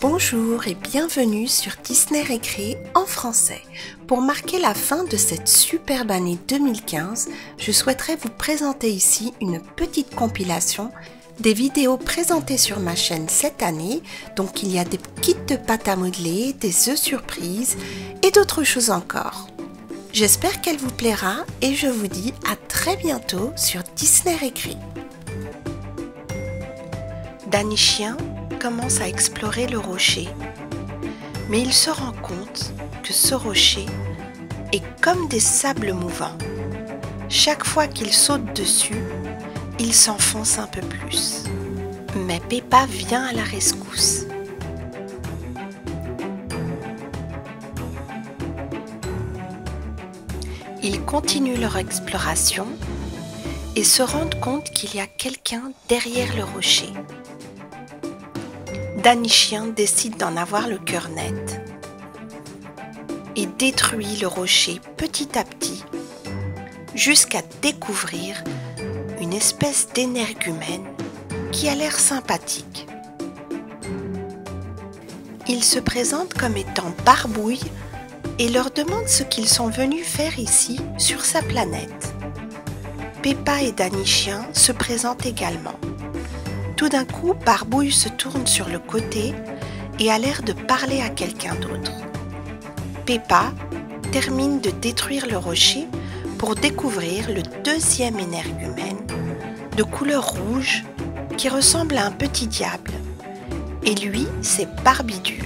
Bonjour et bienvenue sur Disney Récré en français. Pour marquer la fin de cette superbe année 2015, je souhaiterais vous présenter ici une petite compilation des vidéos présentées sur ma chaîne cette année. Donc il y a des kits de pâte à modeler, des œufs surprises et d'autres choses encore. J'espère qu'elle vous plaira et je vous dis à très bientôt sur Disney Récré. Danny Chien commence à explorer le rocher, mais il se rend compte que ce rocher est comme des sables mouvants. Chaque fois qu'il saute dessus, il s'enfonce un peu plus. Mais Peppa vient à la rescousse. Ils continuent leur exploration et se rendent compte qu'il y a quelqu'un derrière le rocher. Danny Chien décide d'en avoir le cœur net et détruit le rocher petit à petit jusqu'à découvrir une espèce d'énergumène qui a l'air sympathique. Il se présente comme étant Barbouille et leur demande ce qu'ils sont venus faire ici sur sa planète. Peppa et Danny Chien se présentent également. Tout d'un coup, Barbouille se tourne sur le côté et a l'air de parler à quelqu'un d'autre. Peppa termine de détruire le rocher pour découvrir le deuxième énergumène de couleur rouge qui ressemble à un petit diable. Et lui, c'est Barbidure.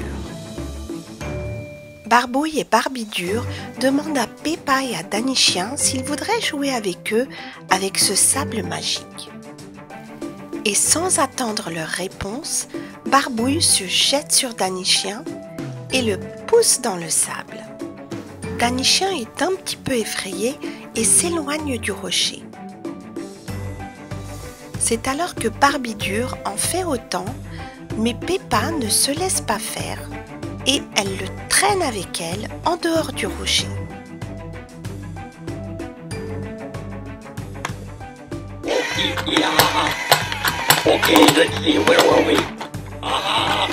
Barbouille et Barbidure demandent à Peppa et à Danichien s'ils voudraient jouer avec eux avec ce sable magique et sans attendre leur réponse, Barbouille se jette sur Danichien et le pousse dans le sable. Danichien est un petit peu effrayé et s'éloigne du rocher. C'est alors que Barbidure en fait autant, mais Peppa ne se laisse pas faire et elle le traîne avec elle en dehors du rocher. Okay, let's see, where were we? Ah!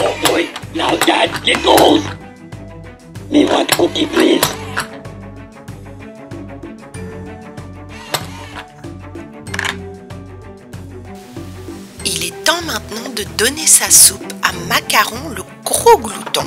Oh boy, now Dad, get goes! Me want cookie, please. Il est temps maintenant de donner sa soupe à Macaron le gros glouton.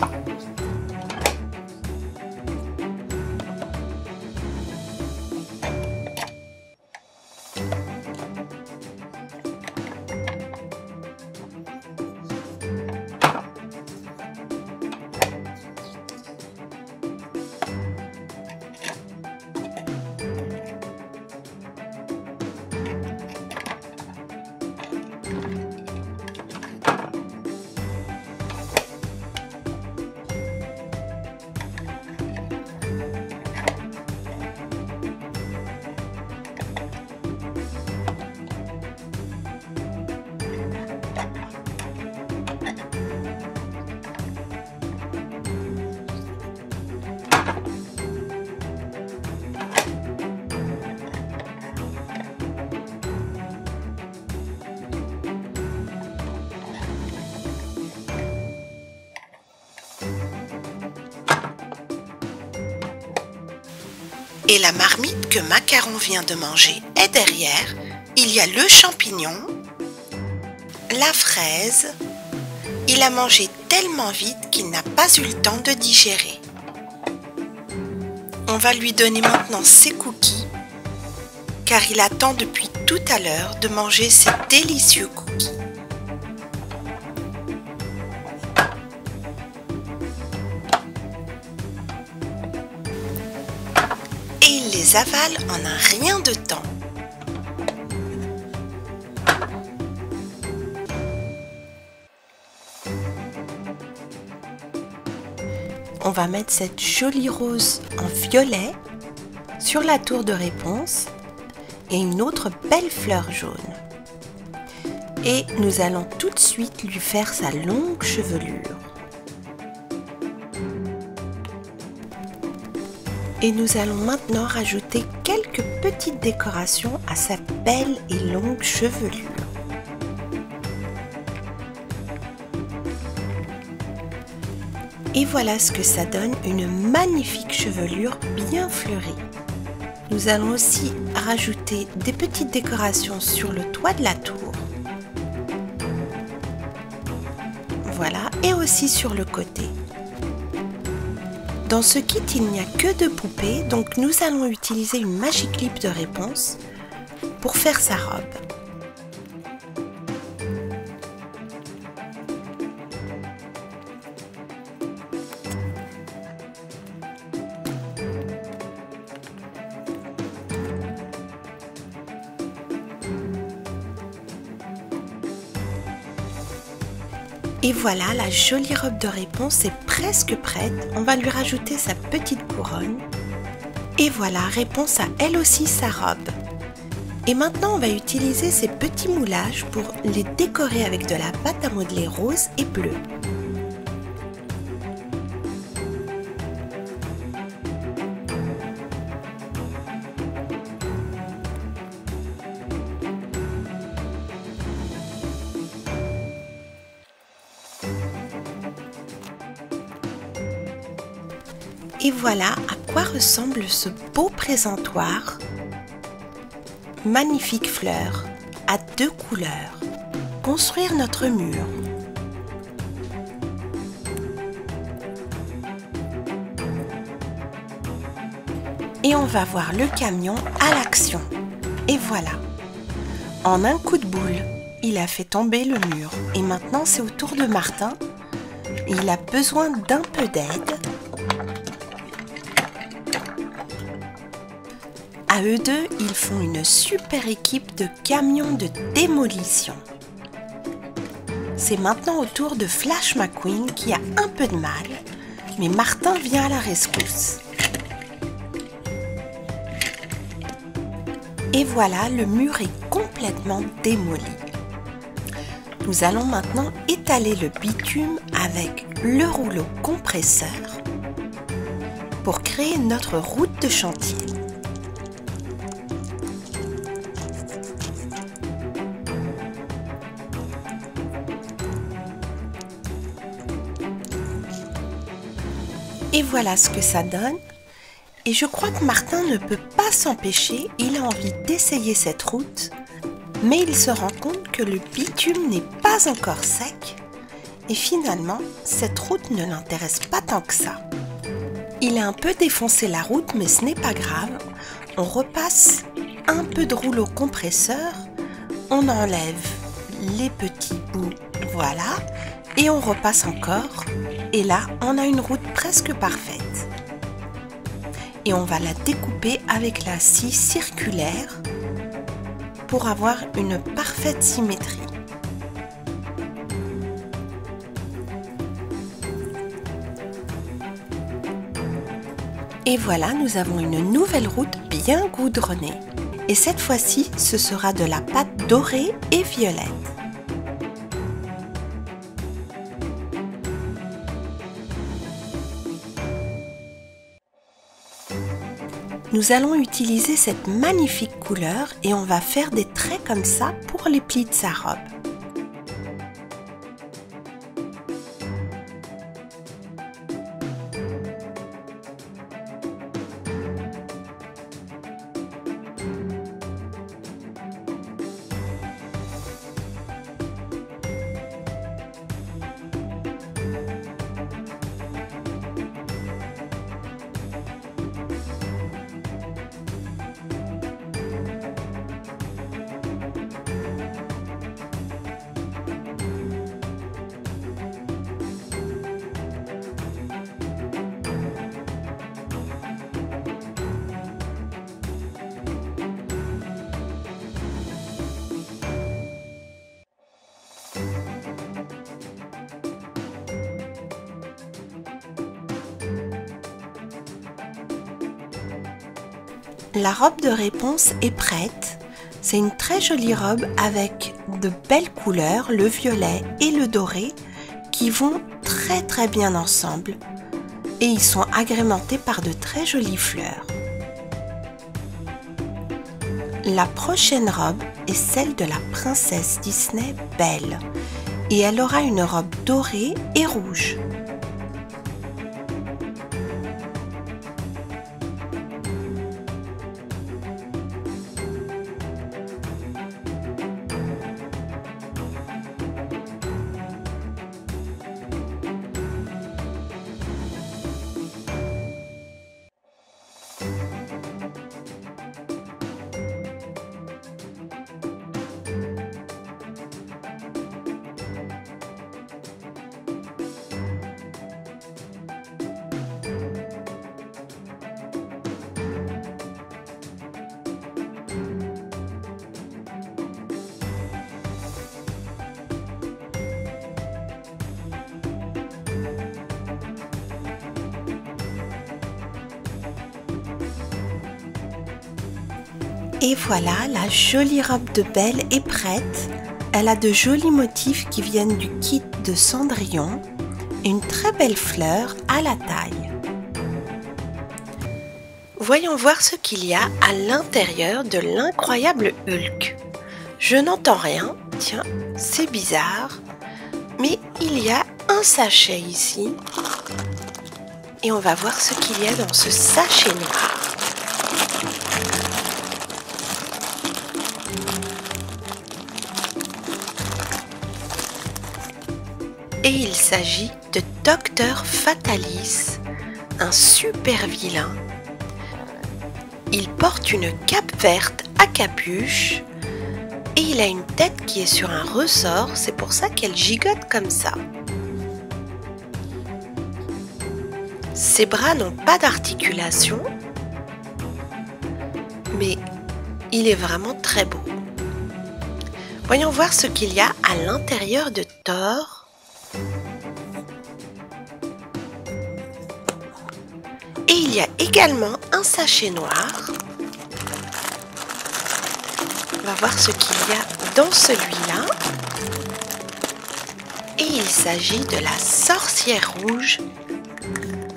Et la marmite que Macaron vient de manger est derrière. Il y a le champignon, la fraise. Il a mangé tellement vite qu'il n'a pas eu le temps de digérer. On va lui donner maintenant ses cookies, car il attend depuis tout à l'heure de manger ces délicieux cookies. En un rien de temps. On va mettre cette jolie rose en violet sur la tour de réponse et une autre belle fleur jaune. Et nous allons tout de suite lui faire sa longue chevelure. Et nous allons maintenant rajouter quelques petites décorations à sa belle et longue chevelure. Et voilà ce que ça donne, une magnifique chevelure bien fleurie. Nous allons aussi rajouter des petites décorations sur le toit de la tour. Voilà, et aussi sur le côté. Dans ce kit, il n'y a que deux poupées, donc nous allons utiliser une Magic Clip de réponse pour faire sa robe. Et voilà, la jolie robe de réponse est presque prête. On va lui rajouter sa petite couronne. Et voilà, réponse à elle aussi sa robe. Et maintenant, on va utiliser ces petits moulages pour les décorer avec de la pâte à modeler rose et bleue. Ressemble ce beau présentoir. Magnifique fleur à deux couleurs. Construire notre mur. Et on va voir le camion à l'action. Et voilà. En un coup de boule, il a fait tomber le mur. Et maintenant, c'est au tour de Martin. Il a besoin d'un peu d'aide À eux deux, ils font une super équipe de camions de démolition. C'est maintenant au tour de Flash McQueen qui a un peu de mal, mais Martin vient à la rescousse. Et voilà, le mur est complètement démoli. Nous allons maintenant étaler le bitume avec le rouleau compresseur pour créer notre route de chantier. Et voilà ce que ça donne. Et je crois que Martin ne peut pas s'empêcher, il a envie d'essayer cette route, mais il se rend compte que le bitume n'est pas encore sec, et finalement, cette route ne l'intéresse pas tant que ça. Il a un peu défoncé la route, mais ce n'est pas grave. On repasse un peu de rouleau compresseur, on enlève les petits bouts, voilà, et on repasse encore et là, on a une route presque parfaite. Et on va la découper avec la scie circulaire pour avoir une parfaite symétrie. Et voilà, nous avons une nouvelle route bien goudronnée. Et cette fois-ci, ce sera de la pâte dorée et violette. Nous allons utiliser cette magnifique couleur et on va faire des traits comme ça pour les plis de sa robe. La robe de réponse est prête. C'est une très jolie robe avec de belles couleurs, le violet et le doré, qui vont très très bien ensemble. Et ils sont agrémentés par de très jolies fleurs. La prochaine robe est celle de la princesse Disney Belle et elle aura une robe dorée et rouge. Voilà, la jolie robe de Belle est prête. Elle a de jolis motifs qui viennent du kit de Cendrillon. Une très belle fleur à la taille. Voyons voir ce qu'il y a à l'intérieur de l'incroyable Hulk. Je n'entends rien, tiens, c'est bizarre, mais il y a un sachet ici. Et on va voir ce qu'il y a dans ce sachet noir. Et il s'agit de Docteur Fatalis, un super vilain. Il porte une cape verte à capuche et il a une tête qui est sur un ressort, c'est pour ça qu'elle gigote comme ça. Ses bras n'ont pas d'articulation, mais il est vraiment très beau. Voyons voir ce qu'il y a à l'intérieur de Thor. Il y a également un sachet noir. On va voir ce qu'il y a dans celui-là. Et il s'agit de la sorcière rouge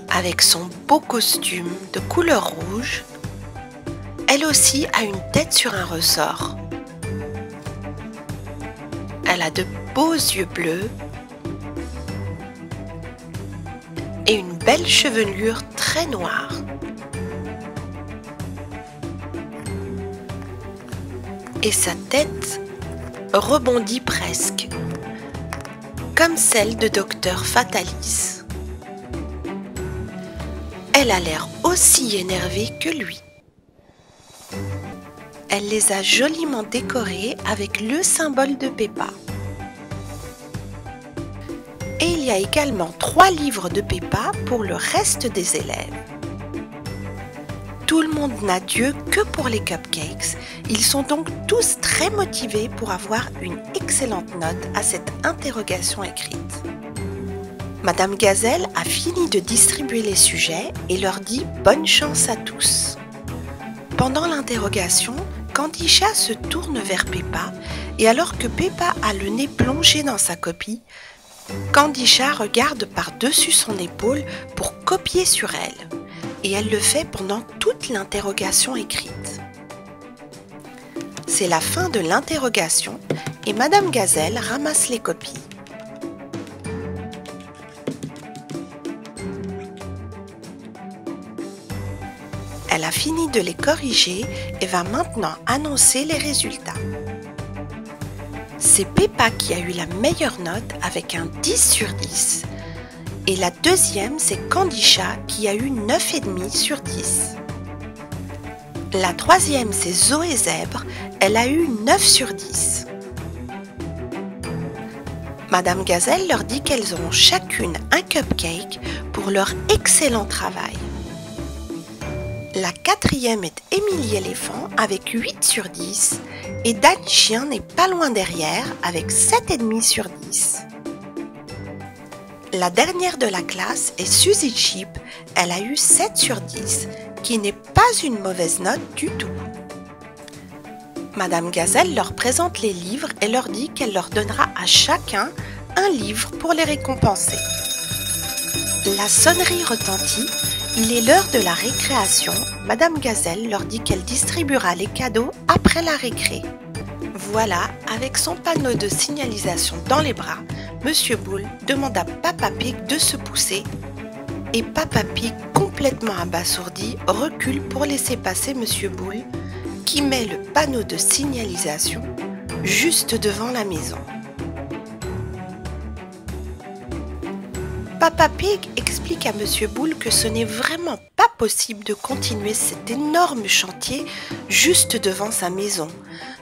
avec son beau costume de couleur rouge. Elle aussi a une tête sur un ressort. Elle a de beaux yeux bleus et une belle chevelure noire. Et sa tête rebondit presque, comme celle de Docteur Fatalis. Elle a l'air aussi énervée que lui. Elle les a joliment décorés avec le symbole de Peppa. Et il y a également trois livres de Peppa pour le reste des élèves. Tout le monde n'a Dieu que pour les cupcakes. Ils sont donc tous très motivés pour avoir une excellente note à cette interrogation écrite. Madame Gazelle a fini de distribuer les sujets et leur dit bonne chance à tous. Pendant l'interrogation, Candisha se tourne vers Peppa et alors que Peppa a le nez plongé dans sa copie, Candisha regarde par-dessus son épaule pour copier sur elle, et elle le fait pendant toute l'interrogation écrite. C'est la fin de l'interrogation et Madame Gazelle ramasse les copies. Elle a fini de les corriger et va maintenant annoncer les résultats c'est Peppa qui a eu la meilleure note avec un 10 sur 10. Et la deuxième, c'est Candisha qui a eu 9,5 sur 10. La troisième, c'est Zoé Zèbre, elle a eu 9 sur 10. Madame Gazelle leur dit qu'elles auront chacune un cupcake pour leur excellent travail. La quatrième est Émilie Éléphant avec 8 sur 10 et Dan Chien n'est pas loin derrière avec 7,5 sur 10. La dernière de la classe est Suzy Chip, elle a eu 7 sur 10, qui n'est pas une mauvaise note du tout. Madame Gazelle leur présente les livres et leur dit qu'elle leur donnera à chacun un livre pour les récompenser. La sonnerie retentit il est l'heure de la récréation. Madame Gazelle leur dit qu'elle distribuera les cadeaux après la récré. Voilà, avec son panneau de signalisation dans les bras, Monsieur Boule demande à Papa Pig de se pousser et Papa Pig, complètement abasourdi, recule pour laisser passer Monsieur Boule qui met le panneau de signalisation juste devant la maison. Papa Pig explique à Monsieur Boule que ce n'est vraiment pas possible de continuer cet énorme chantier juste devant sa maison.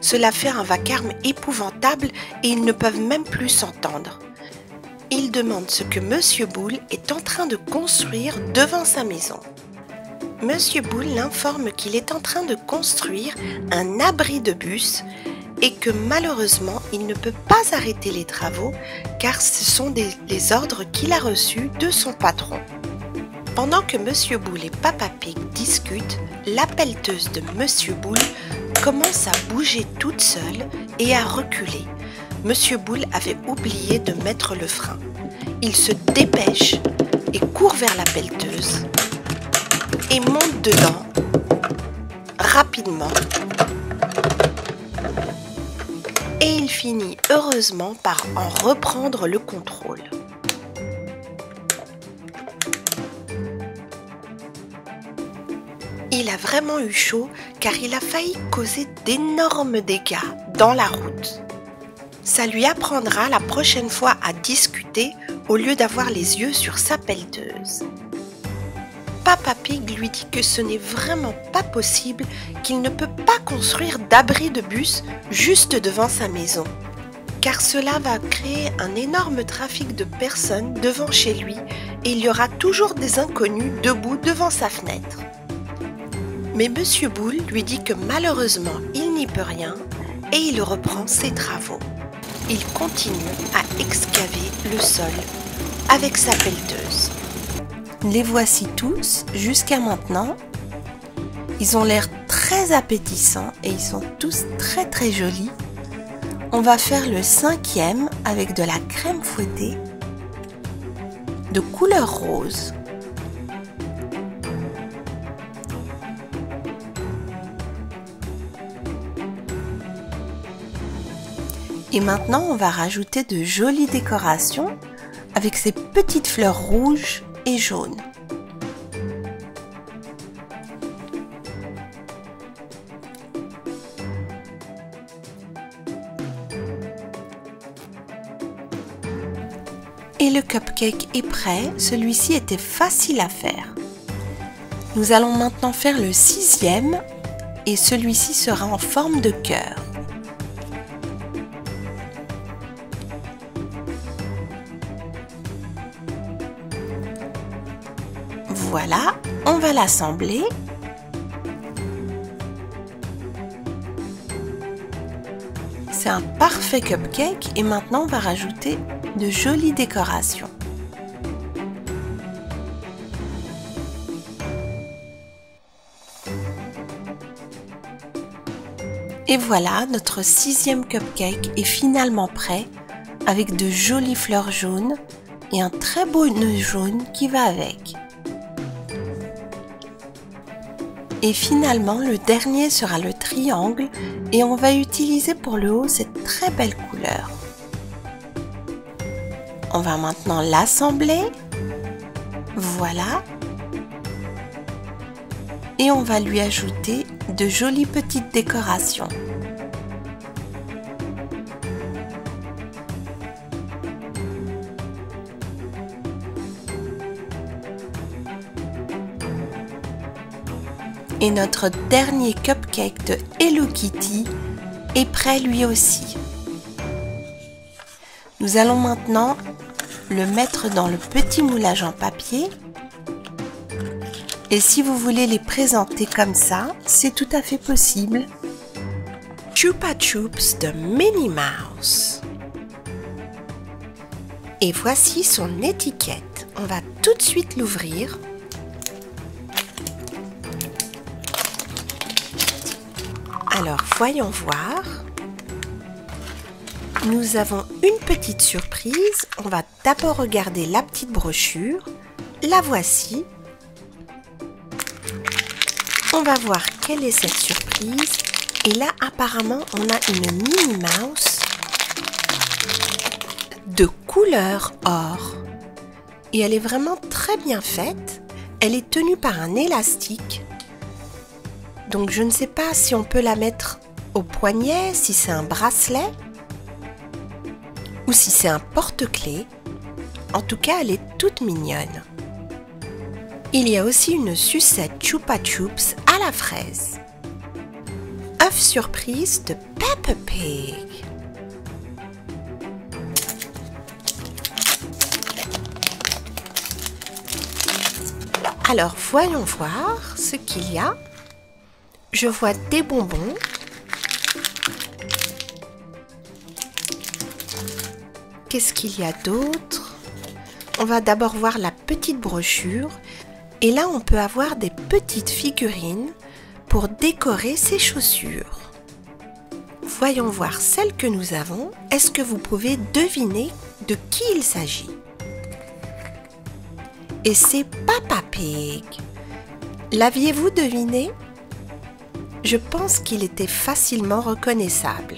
Cela fait un vacarme épouvantable et ils ne peuvent même plus s'entendre. Il demande ce que Monsieur Boule est en train de construire devant sa maison. Monsieur Boule l'informe qu'il est en train de construire un abri de bus et que malheureusement il ne peut pas arrêter les travaux car ce sont des, les ordres qu'il a reçus de son patron. Pendant que Monsieur Boule et Papa Pig discutent, la de Monsieur Boule commence à bouger toute seule et à reculer. Monsieur Boule avait oublié de mettre le frein. Il se dépêche et court vers la pelleteuse et monte dedans rapidement. Et il finit heureusement par en reprendre le contrôle. Il a vraiment eu chaud car il a failli causer d'énormes dégâts dans la route. Ça lui apprendra la prochaine fois à discuter au lieu d'avoir les yeux sur sa pelleteuse. Papa Pig lui dit que ce n'est vraiment pas possible qu'il ne peut pas construire d'abri de bus juste devant sa maison, car cela va créer un énorme trafic de personnes devant chez lui et il y aura toujours des inconnus debout devant sa fenêtre. Mais Monsieur Boule lui dit que malheureusement il n'y peut rien et il reprend ses travaux. Il continue à excaver le sol avec sa pelleteuse. Les voici tous jusqu'à maintenant. Ils ont l'air très appétissants et ils sont tous très très jolis. On va faire le cinquième avec de la crème fouettée de couleur rose. Et maintenant, on va rajouter de jolies décorations avec ces petites fleurs rouges et jaunes. Et le cupcake est prêt, celui-ci était facile à faire. Nous allons maintenant faire le sixième et celui-ci sera en forme de cœur. L'assembler. C'est un parfait cupcake et maintenant on va rajouter de jolies décorations. Et voilà, notre sixième cupcake est finalement prêt avec de jolies fleurs jaunes et un très beau nœud jaune qui va avec. Et finalement, le dernier sera le triangle et on va utiliser pour le haut cette très belle couleur. On va maintenant l'assembler. Voilà. Et on va lui ajouter de jolies petites décorations. Et notre dernier cupcake de Hello Kitty est prêt lui aussi. Nous allons maintenant le mettre dans le petit moulage en papier. Et si vous voulez les présenter comme ça, c'est tout à fait possible. Chupa Chups de Minnie Mouse. Et voici son étiquette. On va tout de suite l'ouvrir. Alors, voyons voir. Nous avons une petite surprise. On va d'abord regarder la petite brochure. La voici. On va voir quelle est cette surprise. Et là, apparemment, on a une Minnie Mouse de couleur or. Et elle est vraiment très bien faite. Elle est tenue par un élastique donc je ne sais pas si on peut la mettre au poignet, si c'est un bracelet ou si c'est un porte-clés. En tout cas, elle est toute mignonne. Il y a aussi une sucette Chupa Chups à la fraise. œuf surprise de Peppa Pig. Alors voyons voir ce qu'il y a je vois des bonbons. Qu'est-ce qu'il y a d'autre? On va d'abord voir la petite brochure. Et là, on peut avoir des petites figurines pour décorer ses chaussures. Voyons voir celle que nous avons. Est-ce que vous pouvez deviner de qui il s'agit? Et c'est Papa Pig. L'aviez-vous deviné? Je pense qu'il était facilement reconnaissable.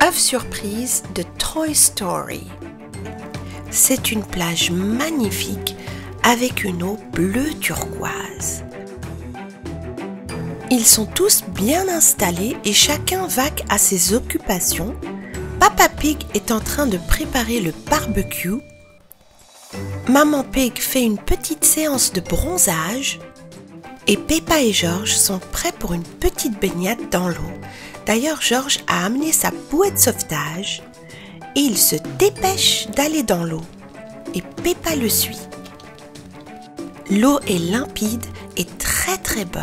Œuf surprise de Toy Story. C'est une plage magnifique avec une eau bleu turquoise. Ils sont tous bien installés et chacun vaque à ses occupations. Papa Pig est en train de préparer le barbecue. Maman Pig fait une petite séance de bronzage. Et Peppa et George sont prêts pour une petite baignade dans l'eau. D'ailleurs, George a amené sa bouée de sauvetage et il se dépêche d'aller dans l'eau. Et Peppa le suit. L'eau est limpide et très très bonne.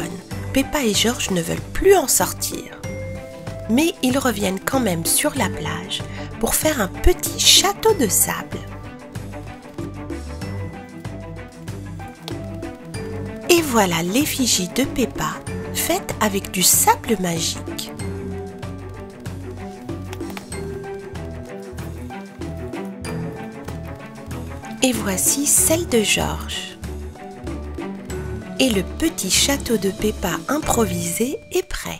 Peppa et George ne veulent plus en sortir. Mais ils reviennent quand même sur la plage pour faire un petit château de sable. Et voilà l'effigie de Peppa faite avec du sable magique. Et voici celle de Georges. Et le petit château de Peppa improvisé est prêt.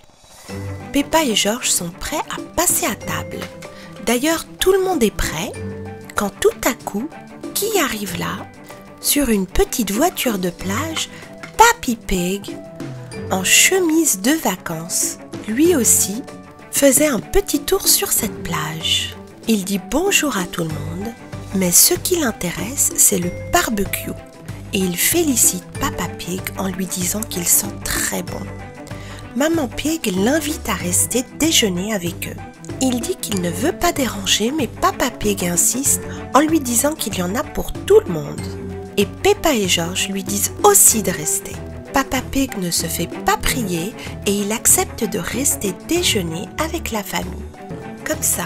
Peppa et Georges sont prêts à passer à table. D'ailleurs, tout le monde est prêt quand tout à coup, qui arrive là? Sur une petite voiture de plage, Papy Pig, en chemise de vacances, lui aussi, faisait un petit tour sur cette plage. Il dit bonjour à tout le monde, mais ce qui l'intéresse, c'est le barbecue. Et il félicite Papa Pig en lui disant qu'il sent très bon. Maman Pig l'invite à rester déjeuner avec eux. Il dit qu'il ne veut pas déranger, mais Papa Pig insiste en lui disant qu'il y en a pour tout le monde. Et Peppa et George lui disent aussi de rester. Papa Pig ne se fait pas prier et il accepte de rester déjeuner avec la famille. Comme ça,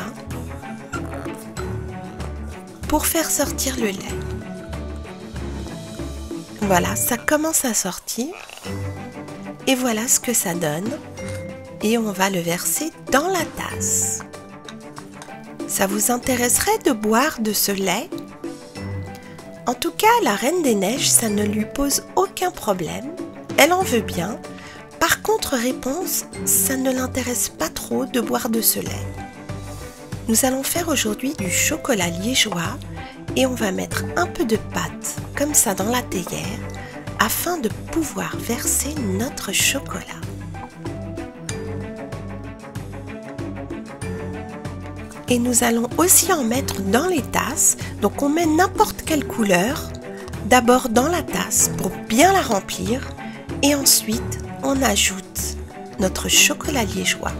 pour faire sortir le lait. Voilà, ça commence à sortir. Et voilà ce que ça donne. Et on va le verser dans la tasse. Ça vous intéresserait de boire de ce lait? En tout cas, la Reine des Neiges, ça ne lui pose aucun problème. Elle en veut bien. Par contre, réponse, ça ne l'intéresse pas trop de boire de ce lait. Nous allons faire aujourd'hui du chocolat liégeois et on va mettre un peu de pâte comme ça dans la théière afin de pouvoir verser notre chocolat. Et nous allons aussi en mettre dans les tasses. Donc on met n'importe quelle couleur d'abord dans la tasse pour bien la remplir et ensuite on ajoute notre chocolat liégeois.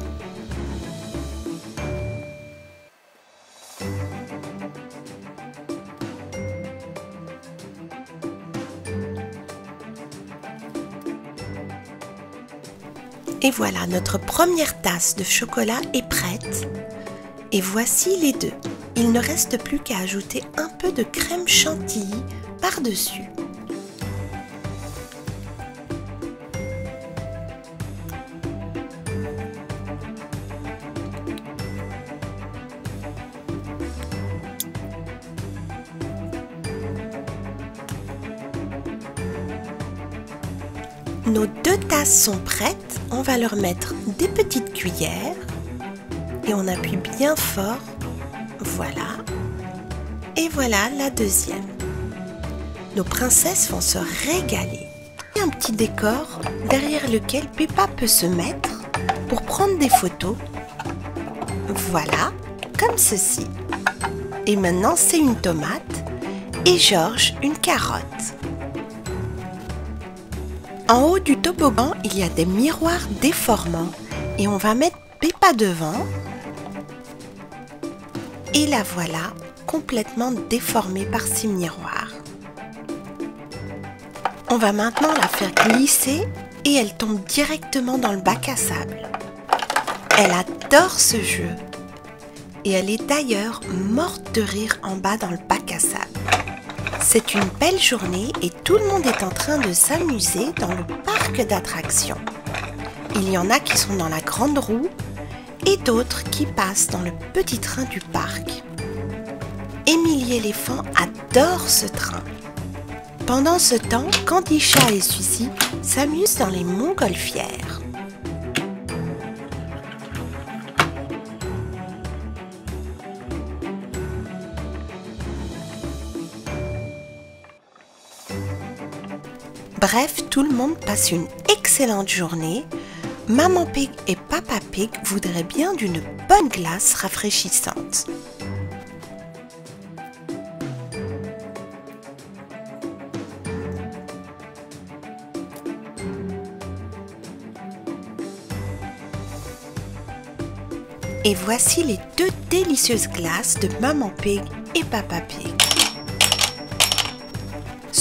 Et voilà, notre première tasse de chocolat est prête. Et voici les deux. Il ne reste plus qu'à ajouter un peu de crème chantilly par-dessus. Nos deux tasses sont prêtes. On va leur mettre des petites cuillères et on appuie bien fort. Voilà. Et voilà la deuxième. Nos princesses vont se régaler. A un petit décor derrière lequel Peppa peut se mettre pour prendre des photos. Voilà, comme ceci. Et maintenant, c'est une tomate et Georges une carotte. En haut du toboggan, il y a des miroirs déformants et on va mettre Peppa devant. Et la voilà complètement déformée par ces miroirs. On va maintenant la faire glisser et elle tombe directement dans le bac à sable. Elle adore ce jeu et elle est d'ailleurs morte de rire en bas dans le bac à sable. C'est une belle journée et tout le monde est en train de s'amuser dans le parc d'attractions. Il y en a qui sont dans la grande roue et d'autres qui passent dans le petit train du parc. Émilie éléphant adore ce train. Pendant ce temps, Candy Chat et Suzy s'amusent dans les montgolfières. Bref, tout le monde passe une excellente journée. Maman Pig et Papa Pig voudraient bien d'une bonne glace rafraîchissante. Et voici les deux délicieuses glaces de Maman Pig et Papa Pig.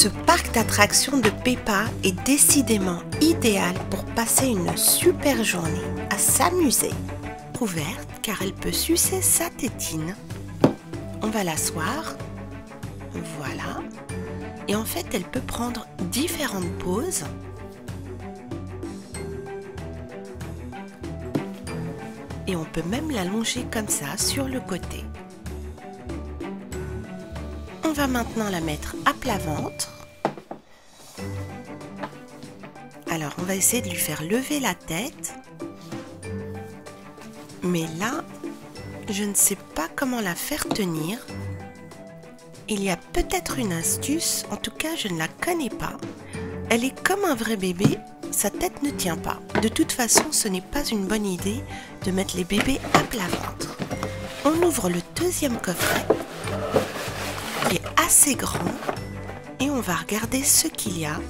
Ce parc d'attractions de Peppa est décidément idéal pour passer une super journée à s'amuser. Ouverte car elle peut sucer sa tétine. On va l'asseoir. Voilà. Et en fait, elle peut prendre différentes poses. Et on peut même l'allonger comme ça sur le côté. On va maintenant la mettre à plat ventre. Alors, on va essayer de lui faire lever la tête. Mais là, je ne sais pas comment la faire tenir. Il y a peut-être une astuce, en tout cas je ne la connais pas. Elle est comme un vrai bébé, sa tête ne tient pas. De toute façon, ce n'est pas une bonne idée de mettre les bébés à plat ventre. On ouvre le deuxième coffret, qui est assez grand, et on va regarder ce qu'il y a.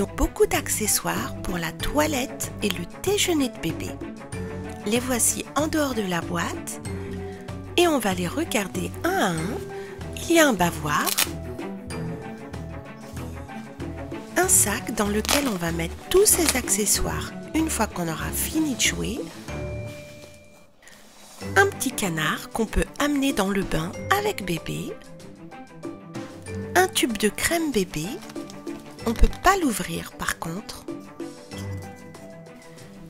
Donc beaucoup d'accessoires pour la toilette et le déjeuner de bébé. Les voici en dehors de la boîte. Et on va les regarder un à un. Il y a un bavoir, un sac dans lequel on va mettre tous ces accessoires une fois qu'on aura fini de jouer, un petit canard qu'on peut amener dans le bain avec bébé, un tube de crème bébé, on peut pas l'ouvrir par contre,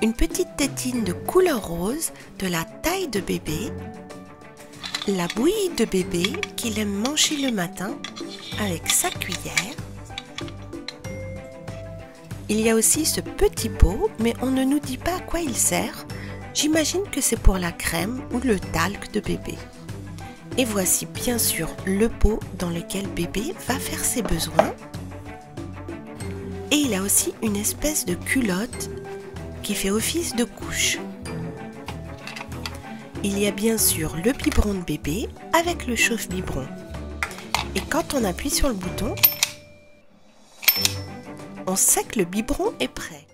une petite tétine de couleur rose de la taille de bébé, la bouillie de bébé qu'il aime manger le matin avec sa cuillère. Il y a aussi ce petit pot, mais on ne nous dit pas à quoi il sert. J'imagine que c'est pour la crème ou le talc de bébé. Et voici bien sûr le pot dans lequel bébé va faire ses besoins. Et il a aussi une espèce de culotte qui fait office de couche. Il y a bien sûr le biberon de bébé avec le chauffe-biberon. Et quand on appuie sur le bouton, on sait que le biberon est prêt.